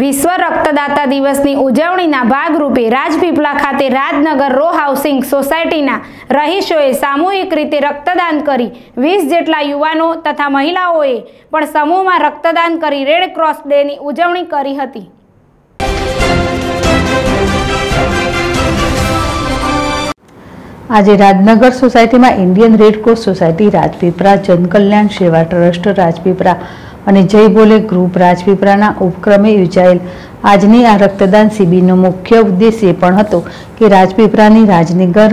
વિશ્વ રક્તદાતા દિવસની ઉજવણીના ભાગરૂપે રાજપીપળા ખાતે રાજનગર રો હાઉસિંગ સોસાયટીના રહીશોએ સામૂહિક રીતે રક્તદાન કરી. વીસ જેટલા યુવાનો તથા મહિલાઓએ પણ સમૂહમાં રક્તદાન કરી રેડ ક્રોસ ડેની ઉજવણી કરી હતી. આજે રાજનગર સોસાયટીમાં Indian red cross society Rajpipla જનકલ્યાણ સેવા ટ્રસ્ટ રાજપીપળા અને જય બોલે ગ્રુપ રાજપીપળાના ઉપક્રમે યોજાયેલ. આજની આ રક્તદાન શિબિરનો મુખ્ય ઉદ્દેશ એ પણ હતો કે રાજપીપળાની રાજનગર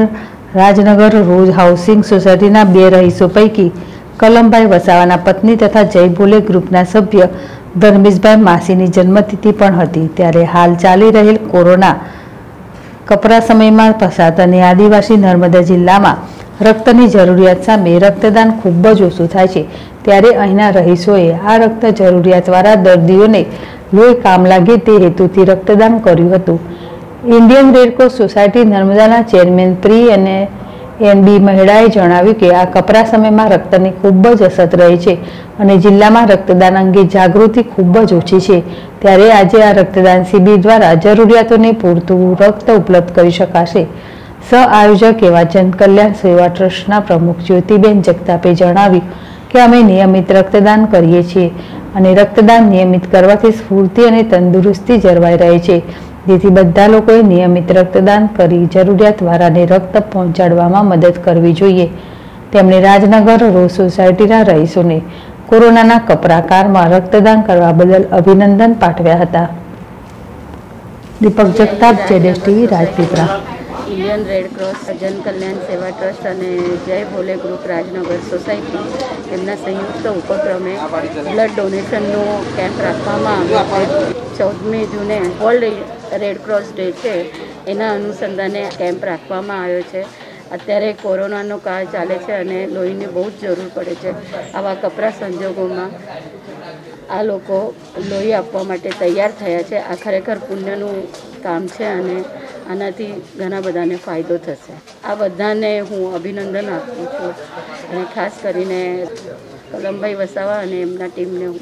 રાજનગર રોજ હાઉસિંગ સોસાયટીના બે રહીશો પૈકી કલમભાઈ વસાવાના પત્ની તથા જય બોલે ગ્રુપના સભ્ય ધર્મેશભાઈ માસીની જન્મતિથિ પણ હતી. ત્યારે હાલ ચાલી રહેલ કોરોના કપરા સમયમાં પસાર અને આદિવાસી નર્મદા જિલ્લામાં રક્તની જરૂરિયાત સામે રક્તદાન ખૂબ જ ઓછું થાય છે. ત્યારે અહીંના રહીશોએ આ રક્ત જરૂરિયાતવાળા દર્દીઓને લોહી કામ લાગે તે હેતુથી રક્તદાન કર્યું હતું. ઇન્ડિયન રેડક્રોસ સોસાયટી નર્મદાના ચેરમેન પ્રી અને એનબી મહેડાએ જણાવ્યું કે આ કપરા સમયમાં રક્તની ખૂબ જ અછત રહે છે અને જિલ્લામાં રક્તદાન અંગે જાગૃતિ ખૂબ જ ઓછી છે. ત્યારે આજે આ રક્તદાન શિબિર દ્વારા જરૂરિયાતોને પૂરતું રક્ત ઉપલબ્ધ કરી શકાશે. સહ આયોજક એવા જનકલ્યાણ સેવા ટ્રસ્ટના પ્રમુખ જ્યોતિબેન જગતાપે જણાવ્યું કે અમે નિયમિત રક્તદાન કરીએ છીએ અને રક્તદાન નિયમિત કરવાથી સ્ફૂર્તિ અને તંદુરસ્તી જળવાઈ રહે છે. જેથી બધા લોકોએ નિયમિત રક્તદાન કરી જરૂરિયાતવાળાને રક્ત પહોંચાડવામાં મદદ કરવી જોઈએ. તેમણે રાજનગર રો સોસાયટીના રહીશોને કોરોનાના કપરા કાળમાં રક્તદાન કરવા બદલ અભિનંદન પાઠવ્યા હતા. Deepak Jagtap, જેડેશ TV, Rajpipla. Indian red cross જન કલ્યાણ સેવા ટ્રસ્ટ અને જય ભોલે ગ્રુપ રાજનગર સોસાયટી, એમના સંયુક્ત ઉપક્રમે બ્લડ ડોનેશનનો કેમ્પ રાખવામાં આવ્યો ચૌદમી જૂને વર્લ્ડ રેડ ક્રોસ ડે છે. એના અનુસંધાને કેમ્પ રાખવામાં આવ્યો છે. અત્યારે કોરોનાનો કાળ ચાલે છે અને લોહીની બહુ જ જરૂર પડે છે. આવા કપરા સંજોગોમાં આ લોકો લોહી આપવા માટે તૈયાર થયા છે. આ ખરેખર પુણ્યનું કામ છે અને આનાથી ઘણા બધાને ફાયદો થશે. આ બધાને હું અભિનંદન આપું છું. અને ખાસ કરીને કલમભાઈ વસાવા અને એમના ટીમને હું